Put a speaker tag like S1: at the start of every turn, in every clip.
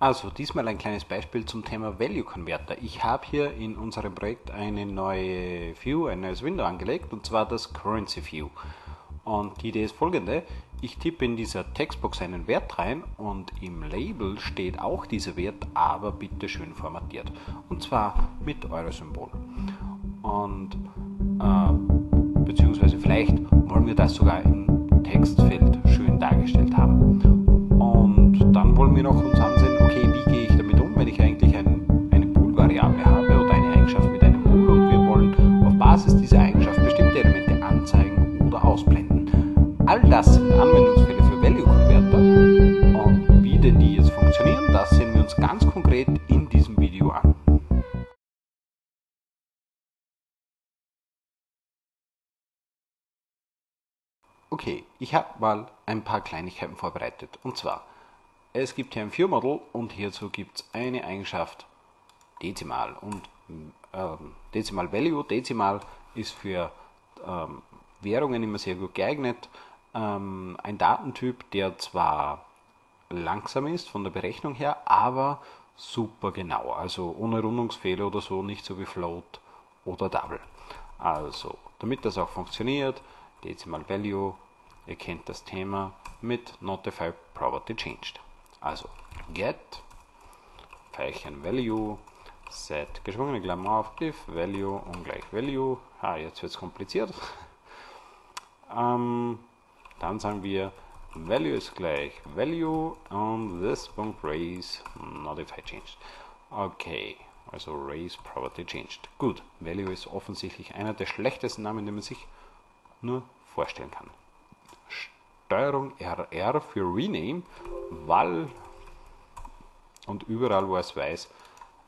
S1: Also diesmal ein kleines Beispiel zum Thema Value Converter. Ich habe hier in unserem Projekt eine neue View, ein neues Window angelegt und zwar das Currency View. Und die Idee ist folgende. Ich tippe in dieser Textbox einen Wert rein und im Label steht auch dieser Wert, aber bitte schön formatiert. Und zwar mit Euro-Symbol. Und äh, beziehungsweise vielleicht wollen wir das sogar im Textfeld schön dargestellt haben. Und dann wollen wir noch uns das sind Anwendungsfälle für Value Converter und wie denn die jetzt funktionieren, das sehen wir uns ganz konkret in diesem Video an. Okay, ich habe mal ein paar Kleinigkeiten vorbereitet. Und zwar, es gibt hier ein View-Model und hierzu gibt es eine Eigenschaft Dezimal. Und ähm, Dezimal Value, Dezimal ist für ähm, Währungen immer sehr gut geeignet ähm, ein Datentyp, der zwar langsam ist von der Berechnung her, aber super genau. Also ohne Rundungsfehler oder so, nicht so wie Float oder Double. Also, damit das auch funktioniert, Decimal Value, ihr kennt das Thema mit Notify Property Changed. Also, get Veilchen Value, set geschwungene Klammer auf if Value ungleich Value. Ah, jetzt wird es kompliziert. ähm, dann sagen wir value ist gleich value und this Punkt raise modify changed. Okay, also raise property changed. Gut, value ist offensichtlich einer der schlechtesten Namen, den man sich nur vorstellen kann. Steuerung RR für Rename, weil und überall, wo es weiß,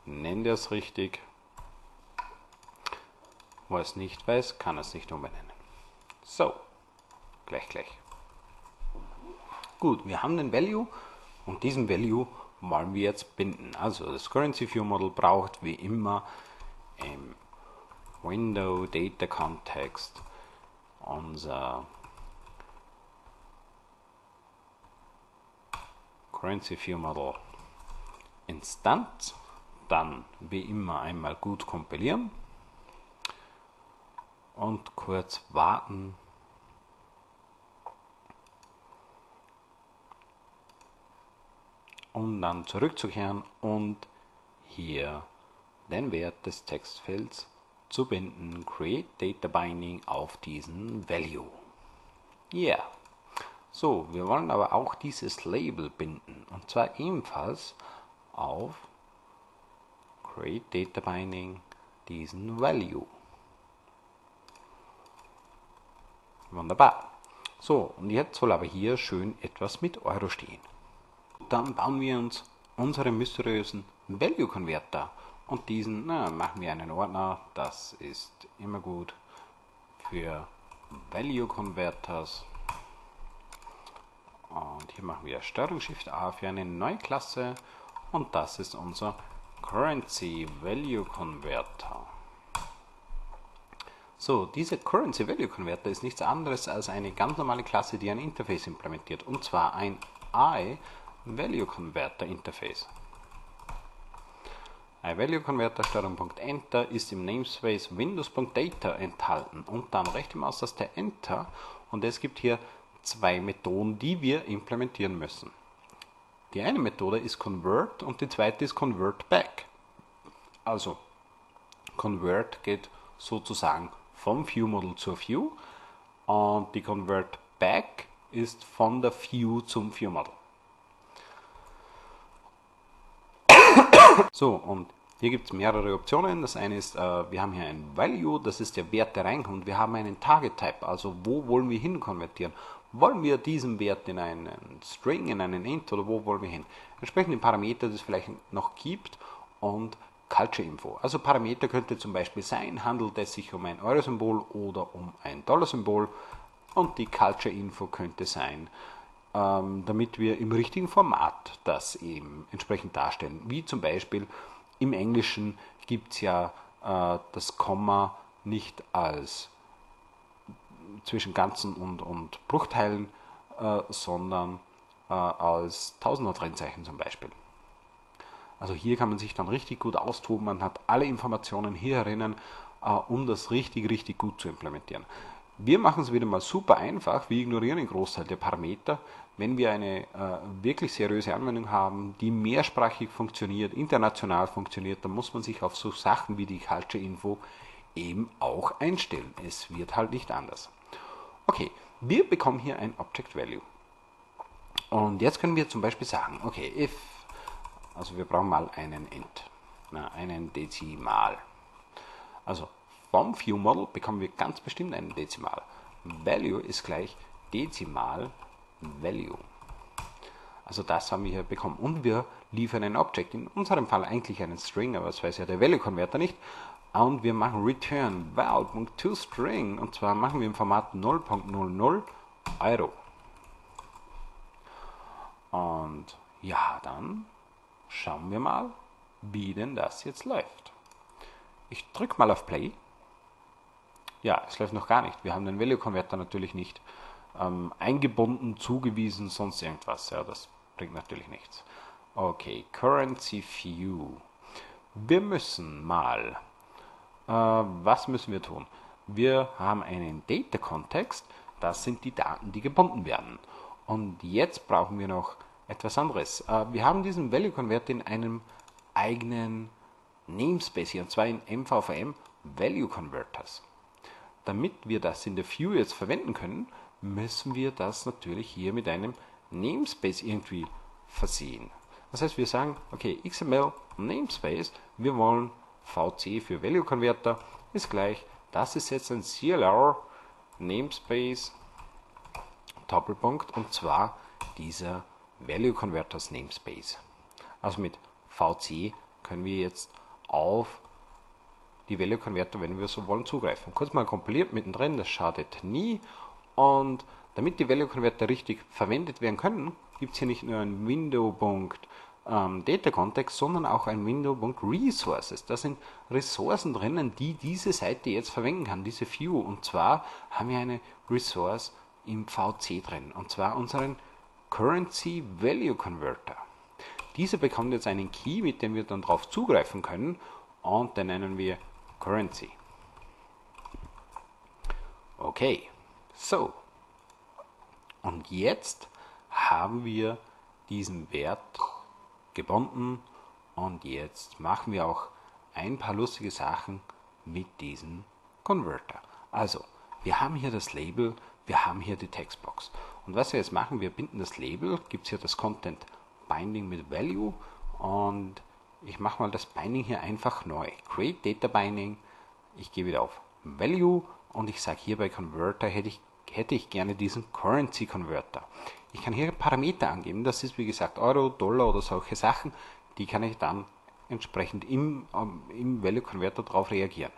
S1: nennt er es richtig. Wo es nicht weiß, kann er es nicht umbenennen. So, gleich, gleich. Gut, wir haben den Value und diesen Value wollen wir jetzt binden. Also das Currency View Model braucht wie immer im Window Data Context unser Currency View Model Instanz. Dann wie immer einmal gut kompilieren und kurz warten, um dann zurückzukehren und hier den Wert des Textfelds zu binden, Create Data Binding auf diesen Value. Yeah. So, wir wollen aber auch dieses Label binden und zwar ebenfalls auf Create Data Binding diesen Value. Wunderbar. So, und jetzt soll aber hier schön etwas mit Euro stehen dann bauen wir uns unseren mysteriösen Value Converter und diesen na, machen wir einen Ordner, das ist immer gut für Value Converters und hier machen wir Steuerung Shift A für eine neue Klasse. Und das ist unser Currency Value Converter. So, dieser Currency Value Converter ist nichts anderes als eine ganz normale Klasse, die ein Interface implementiert. Und zwar ein I Value Converter Interface. Ein Value Converter Steuerung.enter ist im Namespace Windows.data enthalten und dann rechte Maustaste Enter und es gibt hier zwei Methoden, die wir implementieren müssen. Die eine Methode ist Convert und die zweite ist Convert Back. Also Convert geht sozusagen vom View Model zur View und die Convert Back ist von der View zum View Model. So, und hier gibt es mehrere Optionen. Das eine ist, äh, wir haben hier ein Value, das ist der Wert, der reinkommt. Wir haben einen Target Type, also wo wollen wir hin konvertieren? Wollen wir diesen Wert in einen String, in einen Int oder wo wollen wir hin? Entsprechend den Parameter, das es vielleicht noch gibt und Culture Info. Also Parameter könnte zum Beispiel sein, handelt es sich um ein Euro-Symbol oder um ein Dollar-Symbol und die Culture Info könnte sein, damit wir im richtigen Format das eben entsprechend darstellen. Wie zum Beispiel im Englischen gibt es ja äh, das Komma nicht als zwischen Ganzen und, und Bruchteilen, äh, sondern äh, als Tausender Trennzeichen zum Beispiel. Also hier kann man sich dann richtig gut austoben, man hat alle Informationen hier herinnen, äh, um das richtig, richtig gut zu implementieren. Wir machen es wieder mal super einfach, wir ignorieren den Großteil der Parameter. Wenn wir eine äh, wirklich seriöse Anwendung haben, die mehrsprachig funktioniert, international funktioniert, dann muss man sich auf so Sachen wie die Culture Info eben auch einstellen. Es wird halt nicht anders. Okay, wir bekommen hier ein Object Value. Und jetzt können wir zum Beispiel sagen, okay, if, also wir brauchen mal einen Int, na, einen Dezimal. Also vom View Model bekommen wir ganz bestimmt einen Dezimal. Value ist gleich Dezimal Value. Also das haben wir hier bekommen. Und wir liefern ein Object, in unserem Fall eigentlich einen String, aber das weiß ja der Value Converter nicht. Und wir machen return val.toString und zwar machen wir im Format 0.00 Euro. Und ja, dann schauen wir mal, wie denn das jetzt läuft. Ich drücke mal auf Play. Ja, es läuft noch gar nicht. Wir haben den Value Converter natürlich nicht ähm, eingebunden, zugewiesen, sonst irgendwas. Ja, das bringt natürlich nichts. Okay, Currency View. Wir müssen mal, äh, was müssen wir tun? Wir haben einen Data Kontext, das sind die Daten, die gebunden werden. Und jetzt brauchen wir noch etwas anderes. Äh, wir haben diesen Value Converter in einem eigenen Namespace hier, und zwar in MVVM Value Converters. Damit wir das in der View jetzt verwenden können, müssen wir das natürlich hier mit einem Namespace irgendwie versehen. Das heißt, wir sagen, okay, XML Namespace, wir wollen VC für Value Converter ist gleich, das ist jetzt ein CLR Namespace Doppelpunkt und zwar dieser Value Converters Namespace. Also mit VC können wir jetzt auf die Value Converter, wenn wir so wollen, zugreifen. Kurz mal kompiliert mittendrin, das schadet nie und damit die Value Converter richtig verwendet werden können, gibt es hier nicht nur ein Window.data ähm, Context, sondern auch ein Window.resources. Da sind Ressourcen drinnen, die diese Seite jetzt verwenden kann, diese View. Und zwar haben wir eine Resource im VC drin, und zwar unseren Currency Value Converter. Dieser bekommt jetzt einen Key, mit dem wir dann darauf zugreifen können, und den nennen wir Currency. Okay. So, und jetzt haben wir diesen Wert gebunden und jetzt machen wir auch ein paar lustige Sachen mit diesem Converter. Also, wir haben hier das Label, wir haben hier die Textbox. Und was wir jetzt machen, wir binden das Label, gibt es hier das Content Binding mit Value und ich mache mal das Binding hier einfach neu. Create Data Binding, ich gehe wieder auf Value und ich sage hier bei Converter hätte ich hätte ich gerne diesen Currency Converter. Ich kann hier Parameter angeben, das ist wie gesagt Euro, Dollar oder solche Sachen, die kann ich dann entsprechend im, ähm, im Value Converter darauf reagieren.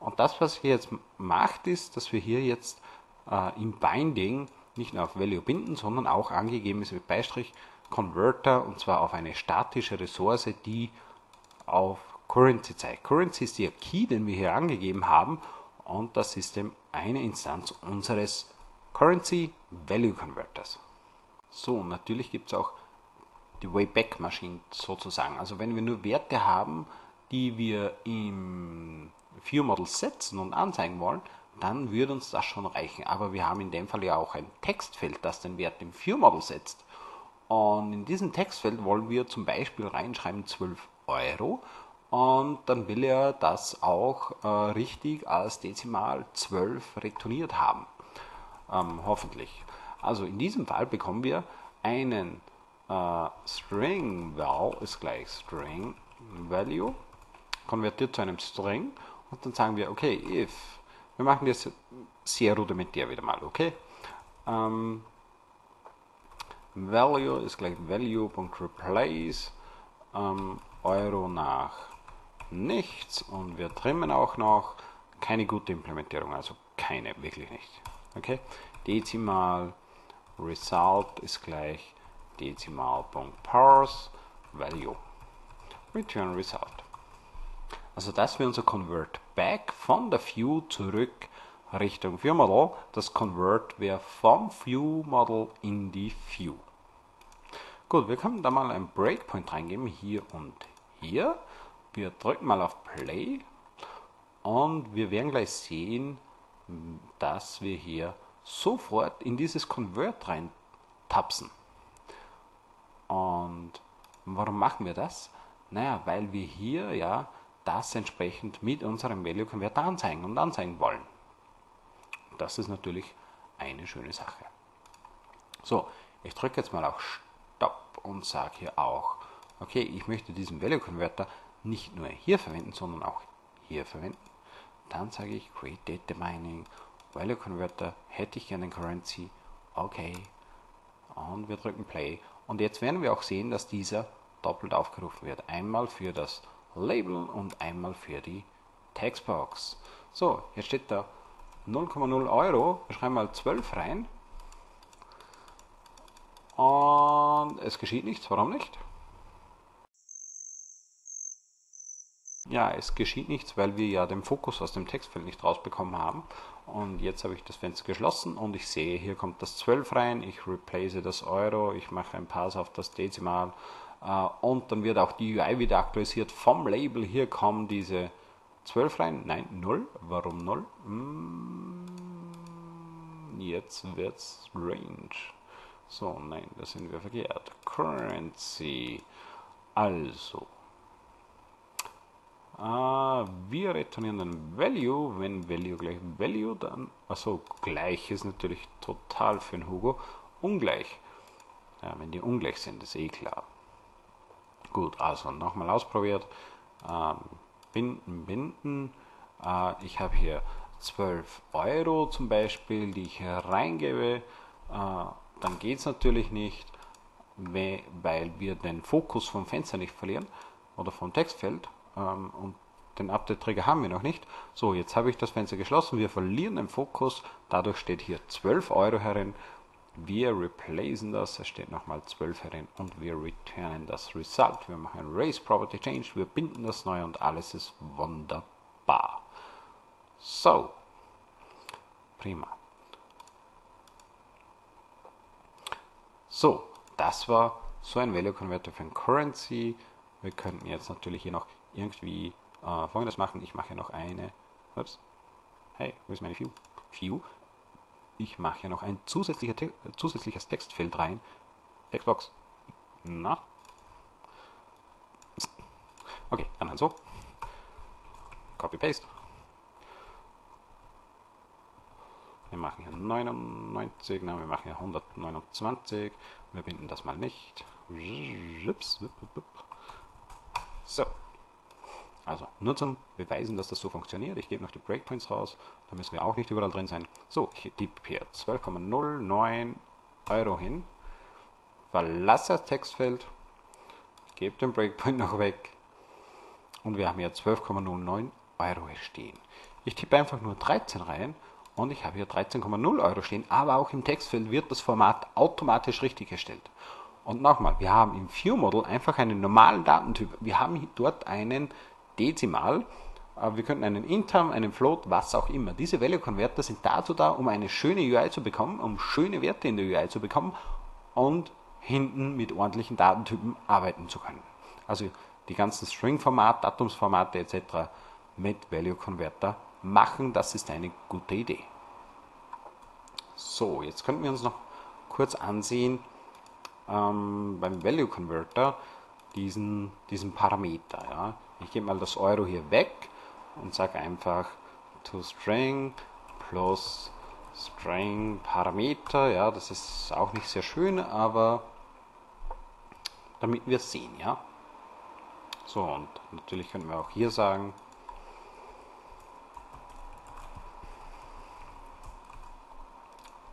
S1: Und das, was hier jetzt macht, ist, dass wir hier jetzt äh, im Binding nicht nur auf Value binden, sondern auch angegeben ist mit Beistrich Converter und zwar auf eine statische Ressource, die auf Currency zeigt. Currency ist der Key, den wir hier angegeben haben und das System eine Instanz unseres Currency Value Converters. So, natürlich gibt es auch die Wayback-Maschine sozusagen. Also wenn wir nur Werte haben, die wir im View-Model setzen und anzeigen wollen, dann würde uns das schon reichen. Aber wir haben in dem Fall ja auch ein Textfeld, das den Wert im View-Model setzt. Und in diesem Textfeld wollen wir zum Beispiel reinschreiben 12 Euro und dann will er das auch äh, richtig als Dezimal 12 retourniert haben. Ähm, hoffentlich. Also in diesem Fall bekommen wir einen äh, String val ist gleich String Value konvertiert zu einem String und dann sagen wir, okay, if, wir machen das sehr rudimentär wieder mal, okay? Ähm, value ist gleich value.replace ähm, Euro nach nichts und wir trimmen auch noch keine gute Implementierung, also keine, wirklich nicht. Okay? Dezimal Result ist gleich Dezimal.parse Value. Return Result. Also das wäre unser Convert Back von der View zurück Richtung View Model. Das Convert wäre vom View Model in die View. Gut, wir können da mal einen Breakpoint reingeben, hier und hier. Wir drücken mal auf Play und wir werden gleich sehen, dass wir hier sofort in dieses Convert rein tapsen. Und warum machen wir das? Naja, weil wir hier ja das entsprechend mit unserem Value Converter anzeigen und anzeigen wollen. Das ist natürlich eine schöne Sache. So, ich drücke jetzt mal auf und sage hier auch, okay, ich möchte diesen Value Converter nicht nur hier verwenden, sondern auch hier verwenden. Dann sage ich Create Data Mining, Value Converter, hätte ich gerne einen Currency, okay. Und wir drücken Play. Und jetzt werden wir auch sehen, dass dieser doppelt aufgerufen wird. Einmal für das Label und einmal für die Textbox. So, jetzt steht da 0,0 Euro. Wir schreiben mal 12 rein. Und es geschieht nichts. Warum nicht? Ja, es geschieht nichts, weil wir ja den Fokus aus dem Textfeld nicht rausbekommen haben. Und jetzt habe ich das Fenster geschlossen und ich sehe, hier kommt das 12 rein, ich replace das Euro, ich mache ein Pass auf das Dezimal äh, und dann wird auch die UI wieder aktualisiert vom Label. Hier kommen diese 12 rein, nein, 0. Warum 0? Hm, jetzt wird's Range. So, nein, da sind wir verkehrt. Currency. Also, Uh, wir returnieren den Value, wenn Value gleich Value, dann, also gleich ist natürlich total für den Hugo, ungleich. Ja, wenn die ungleich sind, ist eh klar. Gut, also nochmal ausprobiert. Ähm, binden, binden. Äh, ich habe hier 12 Euro zum Beispiel, die ich hier reingebe. Äh, dann geht es natürlich nicht, weil wir den Fokus vom Fenster nicht verlieren oder vom Textfeld ähm, und den Update-Träger haben wir noch nicht. So, jetzt habe ich das Fenster geschlossen. Wir verlieren den Fokus. Dadurch steht hier 12 Euro herin. Wir replacen das. Es steht nochmal 12 herin. Und wir returnen das Result. Wir machen Raise Property Change. Wir binden das neu und alles ist wunderbar. So. Prima. So, das war so ein Value Converter für ein Currency. Wir könnten jetzt natürlich hier noch irgendwie äh, folgendes machen. Ich mache noch eine. Ups. Hey, wo ist meine View? View. Ich mache hier noch ein zusätzlicher Te zusätzliches Textfeld rein. Textbox. Na? Okay, dann halt so. Copy-Paste. Wir machen hier 99, na, wir machen hier 129. Wir binden das mal nicht. So. Also nur zum Beweisen, dass das so funktioniert. Ich gebe noch die Breakpoints raus. Da müssen wir auch nicht überall drin sein. So, ich tippe hier 12,09 Euro hin. Verlasse das Textfeld. Gebe den Breakpoint noch weg. Und wir haben hier 12,09 Euro stehen. Ich tippe einfach nur 13 rein und ich habe hier 13,0 Euro stehen, aber auch im Textfeld wird das Format automatisch richtig gestellt. Und nochmal, wir haben im View-Model einfach einen normalen Datentyp. Wir haben dort einen Dezimal. Wir könnten einen Int haben, einen Float, was auch immer. Diese Value Converter sind dazu da, um eine schöne UI zu bekommen, um schöne Werte in der UI zu bekommen und hinten mit ordentlichen Datentypen arbeiten zu können. Also die ganzen String-Format, Datumsformate etc. mit Value Converter machen, das ist eine gute Idee. So, jetzt könnten wir uns noch kurz ansehen ähm, beim Value Converter diesen, diesen Parameter. Ja. Ich gebe mal das Euro hier weg und sage einfach toString plus String Parameter. Ja, das ist auch nicht sehr schön, aber damit wir es sehen, ja. So, und natürlich können wir auch hier sagen,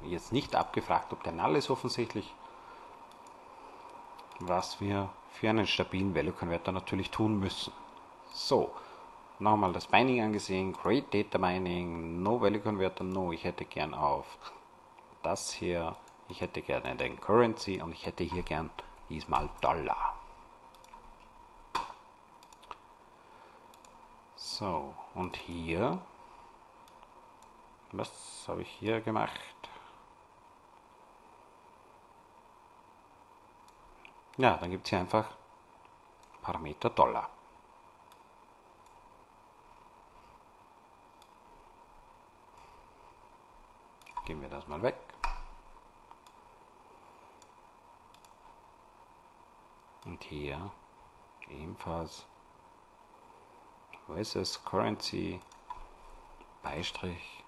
S1: jetzt nicht abgefragt, ob der Null ist offensichtlich, was wir für einen stabilen Value Converter natürlich tun müssen. So, nochmal das Mining angesehen, Create Data Mining, No Value Converter, No, ich hätte gern auf das hier, ich hätte gerne den Currency und ich hätte hier gern diesmal Dollar. So, und hier, was habe ich hier gemacht? Ja, dann gibt es hier einfach Parameter Dollar. Gehen wir das mal weg. Und hier ebenfalls versus Currency Beistrich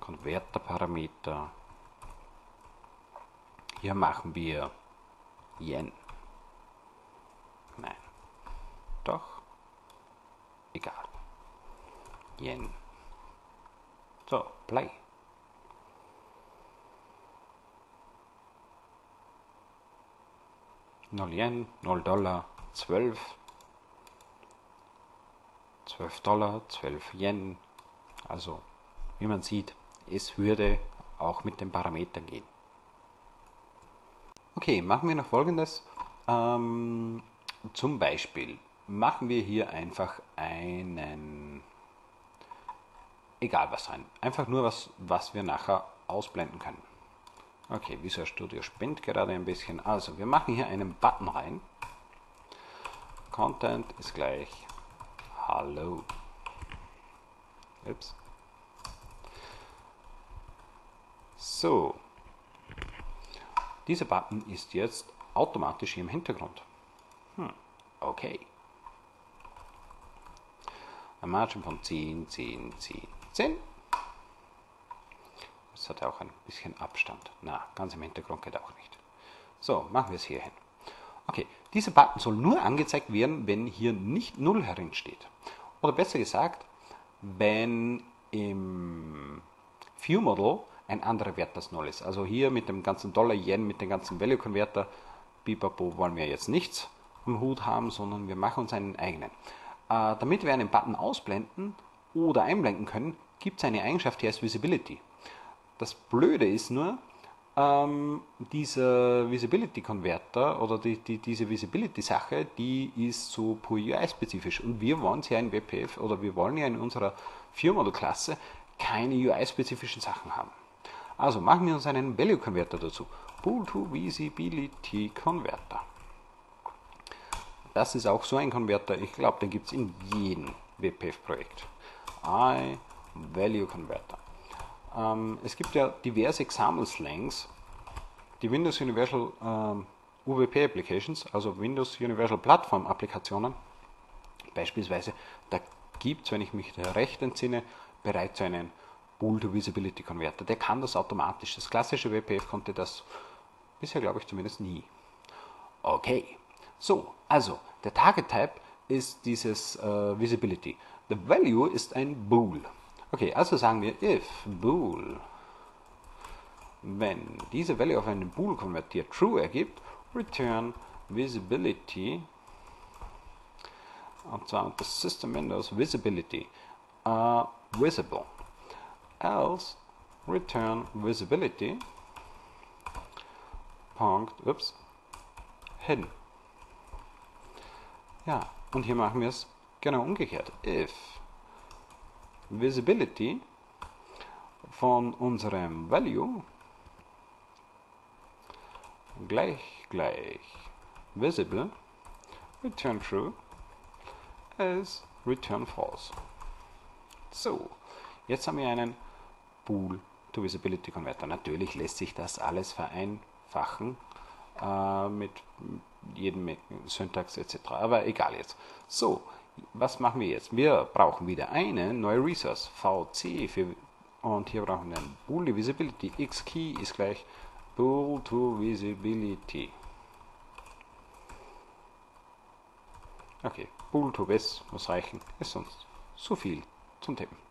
S1: Konverterparameter. Hier machen wir Yen. Nein. Doch. Egal. Yen. So, Play. Null Yen, null Dollar, zwölf. Zwölf Dollar, zwölf Yen. Also, wie man sieht, es würde auch mit den Parametern gehen. Okay, machen wir noch folgendes. Ähm, zum Beispiel machen wir hier einfach einen, egal was rein, einfach nur was, was wir nachher ausblenden können. Okay, Visual Studio spinnt gerade ein bisschen. Also, wir machen hier einen Button rein. Content ist gleich Hallo. Ups. So. Dieser Button ist jetzt automatisch hier im Hintergrund. Hm, okay. Ein Margin von 10, 10, 10, 10. Das hat auch ein bisschen Abstand. Na, ganz im Hintergrund geht auch nicht. So, machen wir es hier hin. Okay, dieser Button soll nur angezeigt werden, wenn hier nicht 0 herin steht. Oder besser gesagt, wenn im View Model ein anderer Wert als 0 ist. Also hier mit dem ganzen Dollar Yen, mit dem ganzen Value Converter, Bipapo wollen wir jetzt nichts am Hut haben, sondern wir machen uns einen eigenen. Äh, damit wir einen Button ausblenden oder einblenden können, gibt es eine Eigenschaft, die heißt Visibility. Das Blöde ist nur, ähm, dieser Visibility Converter oder die, die, diese Visibility Sache, die ist so pur UI-spezifisch und wir wollen ja in WPF oder wir wollen ja in unserer Firmenklasse keine UI-spezifischen Sachen haben. Also machen wir uns einen Value Converter dazu. Pull to Visibility Converter. Das ist auch so ein Konverter, ich glaube, den gibt es in jedem WPF-Projekt. I Value Converter. Ähm, es gibt ja diverse XAML-Slangs, die Windows Universal ähm, UWP Applications, also Windows Universal Platform Applikationen, beispielsweise, da gibt es, wenn ich mich recht entsinne, bereits einen Bool-to-Visibility Converter. Der kann das automatisch. Das klassische WPF konnte das bisher, glaube ich, zumindest nie. Okay, so, also der Target Type ist dieses äh, Visibility. The Value ist ein Bool. Okay, also sagen wir if bool, wenn diese Value auf einen bool konvertiert true ergibt, return visibility und zwar unter System Windows Visibility uh, visible else return visibility Punkt, ups, hidden. Ja, und hier machen wir es genau umgekehrt. If Visibility von unserem Value gleich gleich visible return true as return false. So, jetzt haben wir einen Bool to Visibility Converter. Natürlich lässt sich das alles vereinfachen äh, mit jedem Syntax etc. Aber egal jetzt. So, was machen wir jetzt? Wir brauchen wieder eine neue Resource, VC, für, und hier brauchen wir einen Bool Visibility. X-Key ist gleich Bool to Visibility. Okay, Bool to Vis muss reichen, ist sonst zu viel zum Tippen.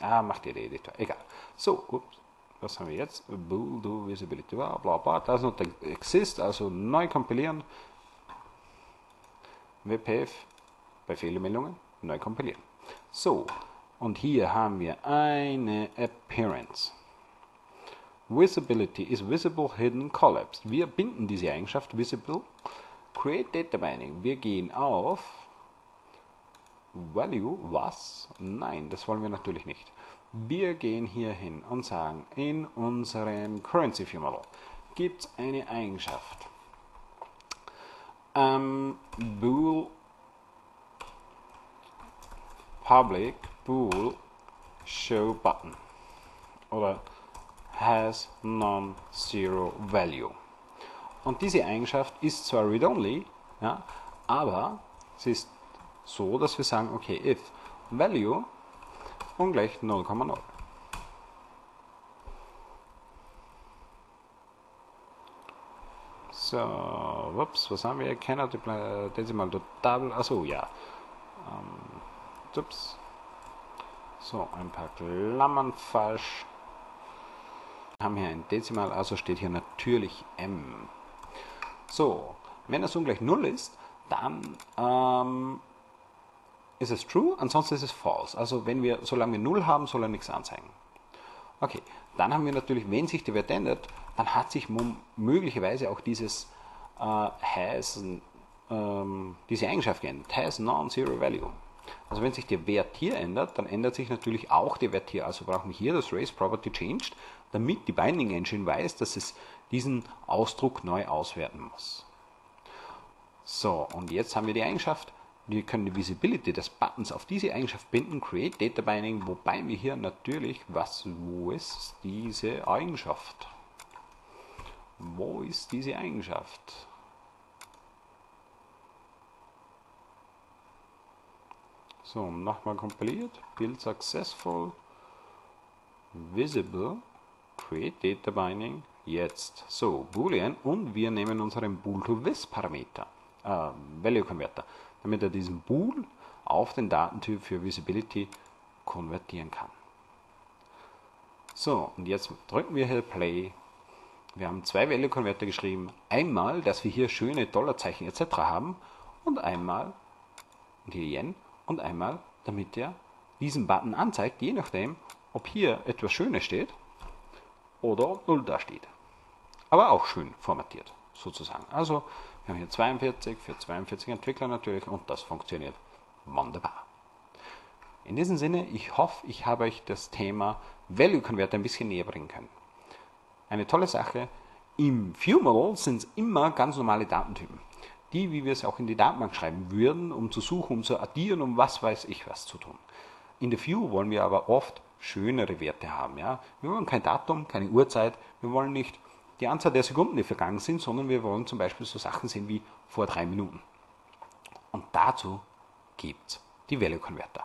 S1: Ah, macht ihr der Editor, egal. So, ups, was haben wir jetzt? Bool to Visibility, bla bla bla, das not exist, also neu kompilieren. WPF bei Fehlermeldungen neu kompilieren. So, und hier haben wir eine Appearance. Visibility is visible, hidden, collapsed. Wir binden diese Eigenschaft visible. Create Data Binding. Wir gehen auf Value, was? Nein, das wollen wir natürlich nicht. Wir gehen hier hin und sagen, in unserem Currency View Model gibt es eine Eigenschaft. ähm, bool public bool show button oder has non-zero value. Und diese Eigenschaft ist zwar read-only, ja, aber sie ist so, dass wir sagen, okay, if value ungleich 0,0. So, ups, was haben wir? Cannot decimal to double, achso, ja. Ähm, ups. So, ein paar Klammern falsch. Wir haben hier ein Dezimal, also steht hier natürlich m. So, wenn das ungleich 0 ist, dann ähm, ist es true, ansonsten ist es false. Also wenn wir, solange wir 0 haben, soll er nichts anzeigen. Okay, dann haben wir natürlich, wenn sich der Wert ändert, dann hat sich möglicherweise auch dieses äh, has, ähm, diese Eigenschaft geändert. Has non-zero value. Also wenn sich der Wert hier ändert, dann ändert sich natürlich auch der Wert hier. Also brauchen wir hier das Race Property Changed, damit die Binding Engine weiß, dass es diesen Ausdruck neu auswerten muss. So, und jetzt haben wir die Eigenschaft, wir können die Visibility des Buttons auf diese Eigenschaft binden, Create Data Binding, wobei wir hier natürlich, was, wo ist diese Eigenschaft? Wo ist diese Eigenschaft? So, nochmal kompiliert, Build Successful, Visible, Create Data Binding, jetzt. So, Boolean und wir nehmen unseren Bool to This Parameter, äh, Value Converter damit er diesen Bool auf den Datentyp für Visibility konvertieren kann. So, und jetzt drücken wir hier Play. Wir haben zwei Value Converter geschrieben. Einmal, dass wir hier schöne Dollarzeichen etc. haben und einmal, und hier Yen, und einmal, damit er diesen Button anzeigt, je nachdem, ob hier etwas Schönes steht oder ob 0 da steht. Aber auch schön formatiert, sozusagen. Also wir haben hier 42 für 42 Entwickler natürlich und das funktioniert wunderbar. In diesem Sinne, ich hoffe, ich habe euch das Thema Value Converter ein bisschen näher bringen können. Eine tolle Sache, im View Model sind es immer ganz normale Datentypen. Die, wie wir es auch in die Datenbank schreiben würden, um zu suchen, um zu addieren, um was weiß ich was zu tun. In der View wollen wir aber oft schönere Werte haben. Ja? Wir wollen kein Datum, keine Uhrzeit, wir wollen nicht die Anzahl der Sekunden, die vergangen sind, sondern wir wollen zum Beispiel so Sachen sehen wie vor drei Minuten. Und dazu gibt es die Value Converter.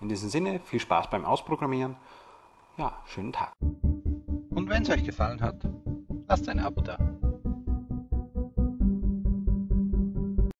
S1: In diesem Sinne, viel Spaß beim Ausprogrammieren. Ja, schönen Tag.
S2: Und wenn es euch gefallen hat, lasst ein Abo da.